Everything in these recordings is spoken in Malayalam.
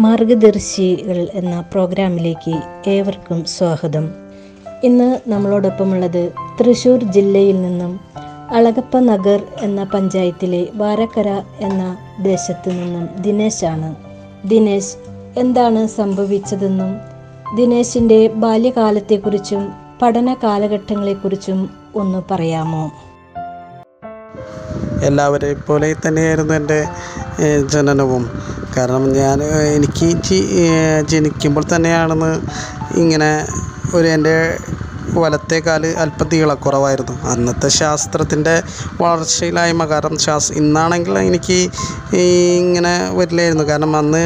മാർഗദർശികൾ എന്ന പ്രോഗ്രാമിലേക്ക് ഏവർക്കും സ്വാഗതം. ഇന്ന് നമ്മളോടൊപ്പമുള്ളത് തൃശൂർ ജില്ലയിൽ നിന്നും അളകപ്പ നഗർ എന്ന പഞ്ചായത്തിലെ വാരക്കര എന്ന ദേശത്തു നിന്നും ദിനേശാണ്. ദിനേശ് എന്താണ് സംഭവിച്ചതെന്നും ദിനേശിന്റെ ബാല്യകാലത്തെക്കുറിച്ചും പഠന കാലഘട്ടങ്ങളെക്കുറിച്ചും ഒന്ന് പറയാമോ? എല്ലാവരെയും പോലെ തന്നെയായിരുന്നു എന്റെ ജനനവും. കാരണം ഞാൻ എനിക്ക് ജനിക്കുമ്പോൾ തന്നെയാണെന്ന് ഇങ്ങനെ ഒരു എന്റെ വലത്തെ കാൽ അല്പം നീളക്കുറവായിരുന്നു. അന്നത്തെ ശാസ്ത്രത്തിന്റെ വളർച്ചയിലായ്മ കാരണം ശാസ് ഇന്നാണെങ്കിൽ എനിക്ക് ഇങ്ങനെ വരില്ലായിരുന്നു. കാരണം അന്ന്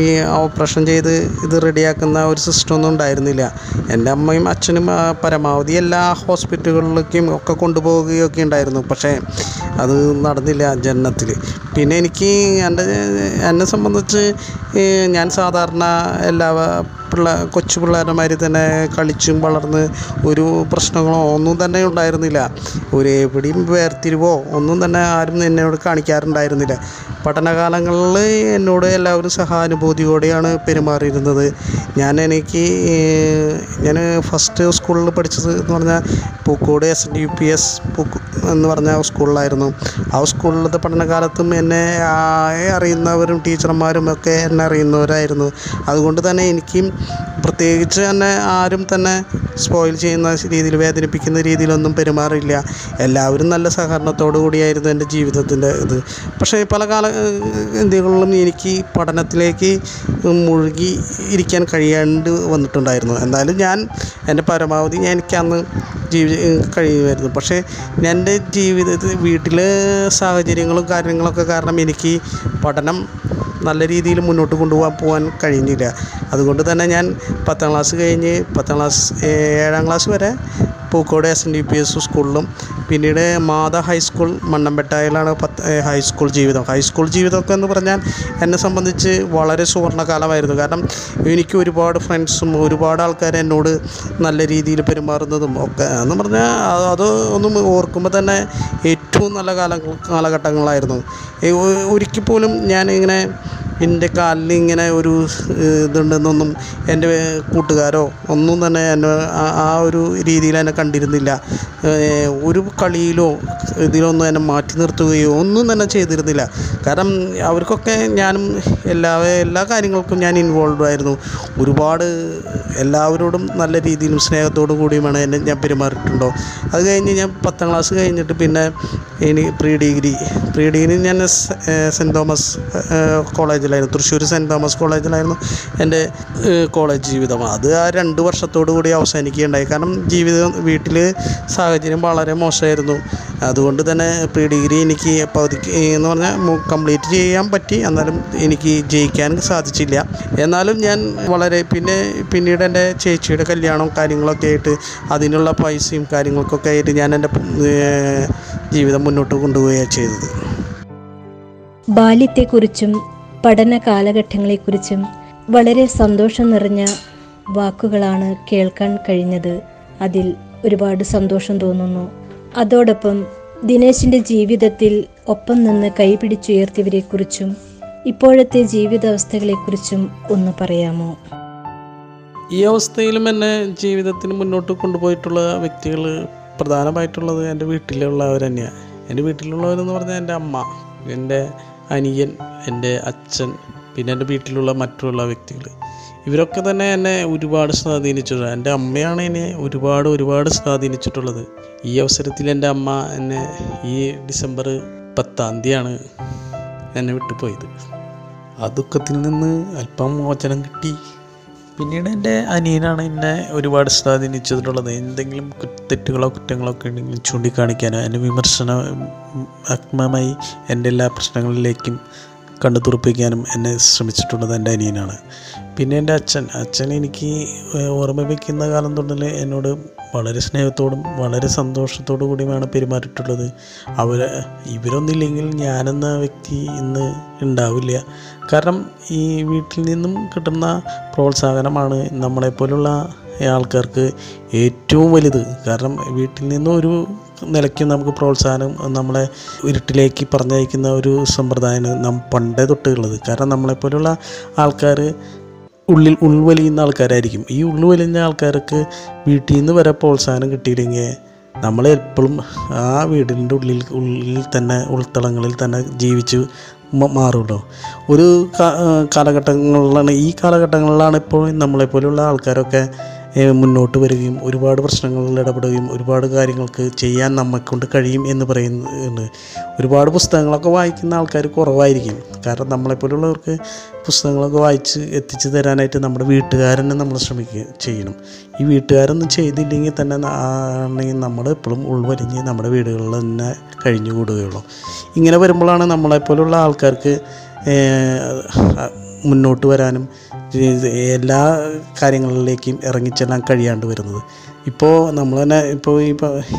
ഈ ഓപ്പറേഷൻ ചെയ്ത് ഇത് റെഡിയാക്കുന്ന ഒരു സിസ്റ്റമൊന്നും ഉണ്ടായിരുന്നില്ല. എന്റെ അമ്മയും അച്ഛനും പരമാവധി എല്ലാ ഹോസ്പിറ്റലുകളിലേക്കും ഒക്കെ കൊണ്ടുപോവുകയൊക്കെ ഉണ്ടായിരുന്നു. പക്ഷേ അത് നടന്നില്ല ജനനത്തിൽ. പിന്നെ എനിക്ക് എന്റെ എന്നെ സംബന്ധിച്ച് ഞാൻ സാധാരണ എല്ലാ പിള്ള കൊച്ചു പിള്ളേരന്മാർ തന്നെ കളിച്ചും വളർന്ന് ഒരു പ്രശ്നങ്ങളോ ഒന്നും തന്നെ ഉണ്ടായിരുന്നില്ല. ഒരു എവിടെയും വേർതിരിവോ ഒന്നും തന്നെ ആരും എന്നോട് കാണിക്കാറുണ്ടായിരുന്നില്ല. പഠനകാലങ്ങളിൽ എന്നോട് എല്ലാവരും സഹാനുഭൂതിയോടെയാണ് പെരുമാറിയിരുന്നത്. ഞാൻ എനിക്ക് ഞാൻ ഫസ്റ്റ് സ്കൂളിൽ പഠിച്ചത് എന്ന് പറഞ്ഞാൽ Pookode S D U P S പൂക്കു എന്ന് പറഞ്ഞ സ്കൂളിലായിരുന്നു. ആ സ്കൂളിലത്തെ പഠനകാലത്തും എന്നെ അറിയുന്നവരും ടീച്ചർമാരും ഒക്കെ എന്നെ അറിയുന്നവരായിരുന്നു. അതുകൊണ്ട് തന്നെ എനിക്കും പ്രത്യേകിച്ച് തന്നെ ആരും തന്നെ സ്പോയിൽ ചെയ്യുന്ന രീതിയിൽ വേദനിപ്പിക്കുന്ന രീതിയിലൊന്നും പെരുമാറില്ല എല്ലാവരും നല്ല സഹകരണത്തോടു കൂടിയായിരുന്നു എന്റെ ജീവിതത്തിന്റെ ഇത്. പക്ഷേ പല കാല ഇന്ത്യകളിലും എനിക്ക് പഠനത്തിലേക്ക് മുഴുകി ഇരിക്കാൻ കഴിയാണ്ട് വന്നിട്ടുണ്ടായിരുന്നു. എന്നാലും ഞാൻ എന്റെ പരമാവധി ഞാൻ എനിക്ക് അന്ന് ജീവി കഴിയുമായിരുന്നു. പക്ഷേ എന്റെ ജീവിതത്തിൽ വീട്ടിലെ സാഹചര്യങ്ങളും കാര്യങ്ങളൊക്കെ കാരണം എനിക്ക് പഠനം നല്ല രീതിയിൽ മുന്നോട്ട് കൊണ്ടുപോകാൻ പോകാൻ കഴിഞ്ഞില്ല. അതുകൊണ്ട് തന്നെ ഞാൻ പത്താം ക്ലാസ് കഴിഞ്ഞ് പത്താം ക്ലാസ് ഏഴാം ക്ലാസ് വരെ Pookode S N D P S സ്കൂളിലും പിന്നീട് മാത ഹൈസ്കൂൾ മണ്ണമ്പെട്ടായിലാണ് പത്ത് ഹൈസ്കൂൾ ജീവിതം. ഹൈസ്കൂൾ ജീവിതമൊക്കെ എന്ന് പറഞ്ഞാൽ എന്നെ സംബന്ധിച്ച് വളരെ സുവർണകാലമായിരുന്നു. കാരണം എനിക്ക് ഒരുപാട് ഫ്രണ്ട്സും ഒരുപാട് ആൾക്കാർ എന്നോട് നല്ല രീതിയിൽ പെരുമാറുന്നതും ഒക്കെ. എന്ന് പറഞ്ഞാൽ അത് ഒന്നും ഓർക്കുമ്പോൾ തന്നെ ഏറ്റവും നല്ല കാല കാലഘട്ടങ്ങളായിരുന്നു. ഒരിക്കൽ പോലും ഞാൻ എന്റെ കാലിൽ ഇങ്ങനെ ഒരു ഇതുണ്ടെന്നൊന്നും എന്റെ കൂട്ടുകാരോ ഒന്നും തന്നെ എന്നെ ആ- ഒരു രീതിയിൽ എന്നെ കണ്ടിരുന്നില്ല. ഒരു കളിയിലോ ഇതിലൊന്നും എന്നെ മാറ്റി നിർത്തുകയോ ഒന്നും തന്നെ ചെയ്തിരുന്നില്ല. കാരണം അവർക്കൊക്കെ ഞാനും എല്ലാ എല്ലാ കാര്യങ്ങൾക്കും ഞാൻ ഇൻവോൾവ് ആയിരുന്നു. ഒരുപാട് എല്ലാവരോടും നല്ല രീതിയിലും സ്നേഹത്തോടു കൂടിയുമാണ് എന്നെ ഞാൻ പെരുമാറിയിട്ടുണ്ടോ. അത് കഴിഞ്ഞ് ഞാൻ പത്താം ക്ലാസ് കഴിഞ്ഞിട്ട് പിന്നെ ഇനി പ്രീ ഡിഗ്രി. പ്രീ ഡിഗ്രി ഞാൻ സെന്റ് തോമസ് ഏഹ് കോളേജിലായിരുന്നു. തൃശ്ശൂർ സെന്റ് തോമസ് കോളേജിലായിരുന്നു എന്റെ കോളേജ് ജീവിതം. അത് ആ രണ്ട് വർഷത്തോടു കൂടി അവസാനിക്കുകയുണ്ടായി. കാരണം ജീവിതം വീട്ടിൽ സാഹചര്യം വളരെ മോശമായിരുന്നു. അതുകൊണ്ട് തന്നെ പ്രീ ഡിഗ്രി എനിക്ക് പകുതിക്ക് എന്ന് പറഞ്ഞാൽ കംപ്ലീറ്റ് ചെയ്യാൻ പറ്റി. എന്നാലും എനിക്ക് ജയിക്കാൻ സാധിച്ചില്ല. എന്നാലും ഞാൻ വളരെ പിന്നെ പിന്നീട് എന്റെ ചേച്ചിയുടെ കല്യാണവും കാര്യങ്ങളൊക്കെ ആയിട്ട് അതിനുള്ള പൈസയും കാര്യങ്ങൾക്കൊക്കെ ആയിട്ട് ഞാൻ എന്റെ ജീവിതം മുന്നോട്ട് കൊണ്ടുപോവുകയാണ് ചെയ്തത്. ബാല്യത്തെക്കുറിച്ചും പഠന കാലഘട്ടങ്ങളെക്കുറിച്ചും വളരെ സന്തോഷം നിറഞ്ഞ വാക്കുകളാണ് കേൾക്കാൻ കഴിഞ്ഞത്. അതിൽ ഒരുപാട് സന്തോഷം തോന്നുന്നു. അതോടൊപ്പം ദിനേശിന്റെ ജീവിതത്തിൽ ഒപ്പം നിന്ന് കൈപിടിച്ചുയർത്തിയവരെക്കുറിച്ചും ഇപ്പോഴത്തെ ജീവിതാവസ്ഥകളെക്കുറിച്ചും ഒന്ന് പറയാമോ? ഈ അവസ്ഥയിലും എന്നെ ജീവിതത്തിന് മുന്നോട്ട് കൊണ്ടുപോയിട്ടുള്ള വ്യക്തികൾ പ്രധാനമായിട്ടുള്ളത് എന്റെ വീട്ടിലുള്ളവർ തന്നെയാണ് എന്റെ വീട്ടിലുള്ളവരെന്ന് പറഞ്ഞാൽ എന്റെ അമ്മ എന്റെ അനിയൻ എന്റെ അച്ഛൻ പിന്നെ എന്റെ വീട്ടിലുള്ള മറ്റുള്ള വ്യക്തികൾ. ഇവരൊക്കെ തന്നെ എന്നെ ഒരുപാട് സ്വാധീനിച്ചിട്ടുണ്ട്. എന്റെ അമ്മയാണ് എന്നെ ഒരുപാട് ഒരുപാട് സ്വാധീനിച്ചിട്ടുള്ളത്. ഈ അവസരത്തിൽ എന്റെ അമ്മ എന്നെ ഈ ഡിസംബർ പത്താം തീയതിയാണ് എന്നെ വിട്ടുപോയത്. ആ ദുഃഖത്തിൽ നിന്ന് അല്പം മോചനം കിട്ടി. പിന്നീട് എന്റെ അനിയനാണ് എന്നെ ഒരുപാട് സ്വാധീനിച്ചിട്ടുള്ളത് എന്തെങ്കിലും തെറ്റുകളോ കുറ്റങ്ങളോ ഒക്കെ ഉണ്ടെങ്കിൽ ചൂണ്ടിക്കാണിക്കാനോ എന്റെ വിമർശന ആത്മമായി എന്റെ എല്ലാ പ്രശ്നങ്ങളിലേക്കും കണ്ണു തുറപ്പിക്കാനും എന്നെ ശ്രമിച്ചിട്ടുള്ളത് എന്റെ അനിയനാണ്. പിന്നെ എന്റെ അച്ഛൻ. അച്ഛൻ എനിക്ക് ഓർമ്മ വയ്ക്കുന്ന കാലം തൊട്ടിൽ എന്നോട് വളരെ സ്നേഹത്തോടും വളരെ സന്തോഷത്തോടു കൂടിയുമാണ് പെരുമാറിയിട്ടുള്ളത്. അവർ ഇവരൊന്നില്ലെങ്കിൽ ഞാനെന്ന വ്യക്തി ഇന്ന് ഉണ്ടാവില്ല. കാരണം ഈ വീട്ടിൽ നിന്നും കിട്ടുന്ന പ്രോത്സാഹനമാണ് നമ്മളെപ്പോലുള്ള ആൾക്കാർക്ക് ഏറ്റവും വലുത്. കാരണം വീട്ടിൽ നിന്നും ഒരു നിലയ്ക്ക് നമുക്ക് പ്രോത്സാഹനം നമ്മളെ ഇരുട്ടിലേക്ക് പറഞ്ഞയക്കുന്ന ഒരു സമ്പ്രദായമാണ് നാം പണ്ടേ തൊട്ടുള്ളത് കാരണം നമ്മളെപ്പോലുള്ള ആൾക്കാർ ഉള്ളിൽ ഉൾവലിയുന്ന ആൾക്കാരായിരിക്കും. ഈ ഉൾവലിയുന്ന ആൾക്കാർക്ക് വീട്ടിൽ നിന്ന് വരെ പ്രോത്സാഹനം കിട്ടിയില്ലെങ്കിൽ നമ്മൾ എപ്പോഴും ആ വീടിന്റെ ഉള്ളിൽ ഉള്ളിൽ തന്നെ ഉൾത്തളങ്ങളിൽ തന്നെ ജീവിച്ച് മാറുള്ളൂ ഒരു കാലഘട്ടങ്ങളിലാണ് ഈ കാലഘട്ടങ്ങളിലാണ് ഇപ്പോൾ നമ്മളെപ്പോലുള്ള ആൾക്കാരൊക്കെ മുന്നോട്ട് വരികയും ഒരുപാട് പ്രശ്നങ്ങളിൽ ഇടപെടുകയും ഒരുപാട് കാര്യങ്ങൾക്ക് ചെയ്യാൻ നമ്മെക്കൊണ്ട് കഴിയും എന്ന് പറയുന്നുണ്ട് ഒരുപാട് പുസ്തകങ്ങളൊക്കെ വായിക്കുന്ന ആൾക്കാർ കുറവായിരിക്കും. കാരണം നമ്മളെപ്പോലുള്ളവർക്ക് പുസ്തകങ്ങളൊക്കെ വായിച്ച് എത്തിച്ചു തരാനായിട്ട് നമ്മുടെ വീട്ടുകാരനെ നമ്മൾ ശ്രമിക്കുക ചെയ്യണം. ഈ വീട്ടുകാരൊന്നും ചെയ്തില്ലെങ്കിൽ തന്നെ ആണെങ്കിൽ നമ്മൾ എപ്പോഴും ഉൾവലിഞ്ഞ് നമ്മുടെ വീടുകളിൽ തന്നെ കഴിഞ്ഞുകൂടുകയുള്ളൂ. ഇങ്ങനെ വരുമ്പോഴാണ് നമ്മളെപ്പോലുള്ള ആൾക്കാർക്ക് മുന്നോട്ട് വരാനും എല്ലാ കാര്യങ്ങളിലേക്കും ഇറങ്ങിച്ചെല്ലാൻ കഴിയാണ്ട് വരുന്നത്. ഇപ്പോൾ നമ്മൾ തന്നെ ഇപ്പോൾ ഈ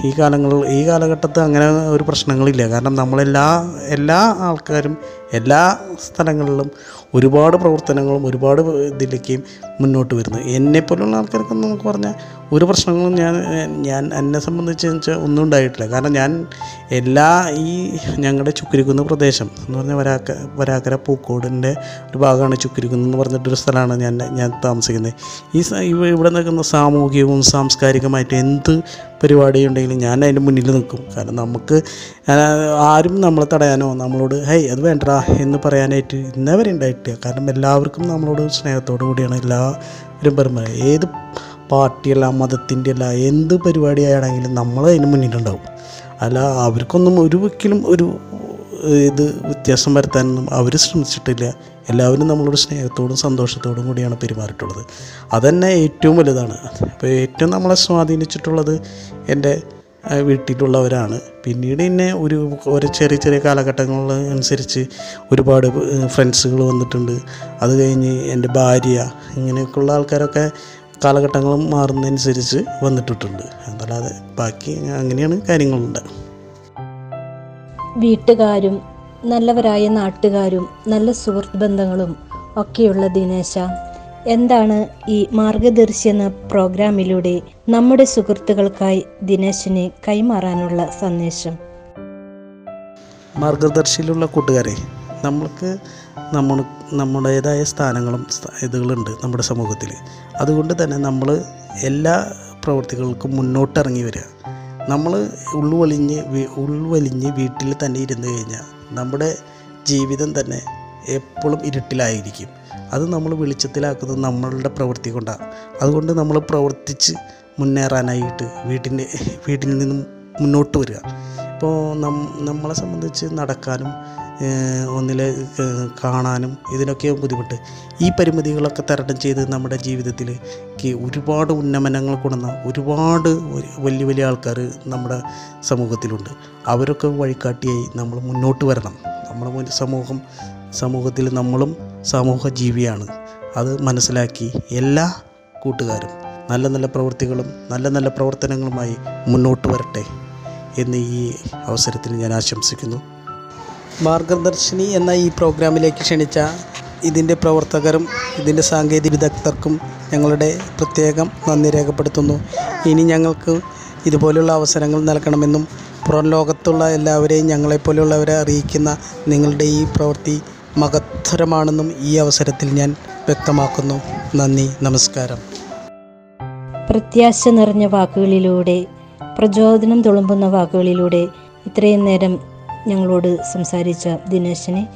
ഈ കാലങ്ങളിൽ ഈ കാലഘട്ടത്ത് അങ്ങനെ ഒരു പ്രശ്നങ്ങളില്ല. കാരണം നമ്മളെല്ലാ എല്ലാ ആൾക്കാരും എല്ലാ സ്ഥലങ്ങളിലും ഒരുപാട് പ്രവർത്തനങ്ങളും ഒരുപാട് ഇതിലേക്കും മുന്നോട്ട് വരുന്നു എന്നെപ്പോലുള്ള ആൾക്കാർക്ക് നമുക്ക് പറഞ്ഞാൽ ഒരു പ്രശ്നങ്ങളും ഞാൻ ഞാൻ എന്നെ സംബന്ധിച്ച് വെച്ചാൽ ഒന്നും ഉണ്ടായിട്ടില്ല. കാരണം ഞാൻ എല്ലാ ഈ ഞങ്ങളുടെ ചുക്കിരിക്കുന്ന പ്രദേശം എന്ന് പറഞ്ഞാൽ വരാക്ക വരാക്കര പൂക്കോടിന്റെ ഒരു ഭാഗമാണ് ചുക്കരിക്കുന്ന് എന്ന് പറഞ്ഞിട്ടൊരു സ്ഥലമാണ് ഞാൻ ഞാൻ താമസിക്കുന്നത് ഈ ഇവിടെ നിൽക്കുന്ന സാമൂഹികവും സാംസ്കാരികമായിട്ട് എന്ത് പരിപാടി ഉണ്ടെങ്കിലും ഞാൻ അതിന്റെ മുന്നിൽ നിൽക്കും. കാരണം നമുക്ക് ആരും നമ്മളെ തടയാനോ നമ്മളോട് ഹേയ് അത് വേണ്ടടാ എന്ന് പറയാനായിട്ട് ഇന്നവരെ ഉണ്ടായിട്ടില്ല. കാരണം എല്ലാവർക്കും നമ്മളോട് സ്നേഹത്തോടു കൂടിയാണ് എല്ലാവരും പെരുമാറുക ഏത് പാർട്ടിയല്ല മതത്തിന്റെ അല്ല എന്ത് പരിപാടിയാണെങ്കിലും നമ്മൾ അതിന് മുന്നിലുണ്ടാവും. അല്ല അവർക്കൊന്നും ഒരു ഒരിക്കലും ഒരു ഇത് വ്യത്യാസം വരുത്താനൊന്നും അവർ ശ്രമിച്ചിട്ടില്ല. എല്ലാവരും നമ്മളോട് സ്നേഹത്തോടും സന്തോഷത്തോടും കൂടിയാണ് പെരുമാറിയിട്ടുള്ളത്. അതന്നെ ഏറ്റവും വലുതാണ്. അപ്പോൾ ഏറ്റവും നമ്മളെ സ്വാധീനിച്ചിട്ടുള്ളത് എന്റെ വീട്ടിലുള്ളവരാണ്. പിന്നീട് എന്നെ ഒരു ഒരു ചെറിയ ചെറിയ കാലഘട്ടങ്ങൾ അനുസരിച്ച് ഒരുപാട് ഫ്രണ്ട്സുകൾ വന്നിട്ടുണ്ട്. അത് കഴിഞ്ഞ് എന്റെ ഭാര്യ ഇങ്ങനെയൊക്കെയുള്ള ആൾക്കാരൊക്കെ കാലഘട്ടങ്ങൾ മാറുന്നതനുസരിച്ച് വന്നിട്ടുണ്ട് അതല്ലാതെ ബാക്കി അങ്ങനെയാണ് കാര്യങ്ങളുണ്ട്. വീട്ടുകാരും നല്ലവരായ നാട്ടുകാരും നല്ല സുഹൃത്ത് ബന്ധങ്ങളും ഒക്കെയുള്ള ദിനേശ എന്താണ് ഈ മാർഗദർശി എന്ന പ്രോഗ്രാമിലൂടെ നമ്മുടെ സുഹൃത്തുക്കൾക്കായി ദിനേശിനെ കൈമാറാനുള്ള സന്ദേശം? മാർഗദർശിയിലുള്ള കൂട്ടുകാരെ നമ്മൾക്ക് നമ്മൾ നമ്മുടേതായ സ്ഥാനങ്ങളും സ്ഥ- ഇതുകളുണ്ട് നമ്മുടെ സമൂഹത്തിൽ. അതുകൊണ്ട് തന്നെ നമ്മൾ എല്ലാ പ്രവൃത്തികൾക്കും മുന്നോട്ടിറങ്ങി വരിക. നമ്മൾ ഉൾവലിഞ്ഞ് ഉൾവലിഞ്ഞ് വീട്ടിൽ തന്നെ ഇരുന്ന് കഴിഞ്ഞാൽ നമ്മുടെ ജീവിതം തന്നെ എപ്പോഴും ഇരുട്ടിലായിരിക്കും. അത് നമ്മൾ വെളിച്ചത്തിലാക്കുന്നത് നമ്മളുടെ പ്രവൃത്തി കൊണ്ടാണ്. അതുകൊണ്ട് നമ്മൾ പ്രവർത്തിച്ച് മുന്നേറാനായിട്ട് വീട്ടിന്റെ വീട്ടിൽ നിന്നും മുന്നോട്ട് വരിക. ഇപ്പോൾ നം നമ്മളെ സംബന്ധിച്ച് നടക്കാനും ഏഹ്, ഒന്നിലെ കാണാനും ഇതിനൊക്കെ ബുദ്ധിമുട്ട്. ഈ പരിമിതികളൊക്കെ തരണം ചെയ്ത് നമ്മുടെ ജീവിതത്തിലേക്ക് ഒരുപാട് ഉന്നമനങ്ങൾ കൊണ്ടുവന്ന ഒരുപാട് വലിയ വലിയ ആൾക്കാർ നമ്മുടെ സമൂഹത്തിലുണ്ട്. അവരൊക്കെ വഴികാട്ടിയായി നമ്മൾ മുന്നോട്ട് വരണം. നമ്മുടെ സമൂഹം സമൂഹത്തിൽ നമ്മളും സമൂഹ ജീവിയാണ്. അത് മനസ്സിലാക്കി എല്ലാ കൂട്ടുകാരും നല്ല നല്ല പ്രവൃത്തികളും നല്ല നല്ല പ്രവർത്തനങ്ങളുമായി മുന്നോട്ട് വരട്ടെ എന്ന് ഈ അവസരത്തിൽ ഞാൻ ആശംസിക്കുന്നു. മാർഗദർശിനി എന്ന ഈ പ്രോഗ്രാമിലേക്ക് ക്ഷണിച്ച ഇതിന്റെ പ്രവർത്തകരും ഇതിന്റെ സാങ്കേതിക വിദഗ്ധർക്കും ഞങ്ങളുടെ പ്രത്യേകം നന്ദി രേഖപ്പെടുത്തുന്നു. ഇനി ഞങ്ങൾക്ക് ഇതുപോലുള്ള അവസരങ്ങൾ നൽകണമെന്നും പുറം ലോകത്തുള്ള എല്ലാവരെയും ഞങ്ങളെപ്പോലെയുള്ളവരെ അറിയിക്കുന്ന നിങ്ങളുടെ ഈ പ്രവൃത്തി മഹത്തരമാണെന്നും ഈ അവസരത്തിൽ ഞാൻ വ്യക്തമാക്കുന്നു. നന്ദി നമസ്കാരം. പ്രത്യാശ നിറഞ്ഞ വാക്കുകളിലൂടെ പ്രചോദനം തുളുമ്പുന്ന വാക്കുകളിലൂടെ ഇത്രയും നേരം ഞങ്ങളോട് സംസാരിച്ച ദിനേശിനെ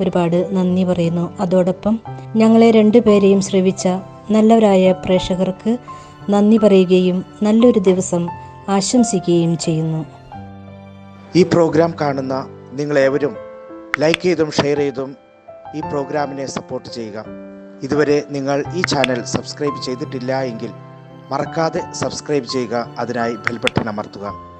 ഒരുപാട് നന്ദി പറയുന്നു. അതോടൊപ്പം ഞങ്ങളെ രണ്ടുപേരെയും ശ്രവിച്ച നല്ലവരായ പ്രേക്ഷകർക്ക് നന്ദി പറയുകയും നല്ലൊരു ദിവസം ആശംസിക്കുകയും ചെയ്യുന്നു. ഈ പ്രോഗ്രാം കാണുന്ന നിങ്ങളേവരും ലൈക്ക് ചെയ്തും ഷെയർ ചെയ്തും ഈ പ്രോഗ്രാമിനെ സപ്പോർട്ട് ചെയ്യുക. ഇതുവരെ നിങ്ങൾ ഈ ചാനൽ സബ്സ്ക്രൈബ് ചെയ്തിട്ടില്ല എങ്കിൽ മറക്കാതെ സബ്സ്ക്രൈബ് ചെയ്യുക. അതിനായി ബെൽബട്ടൺ അമർത്തുക.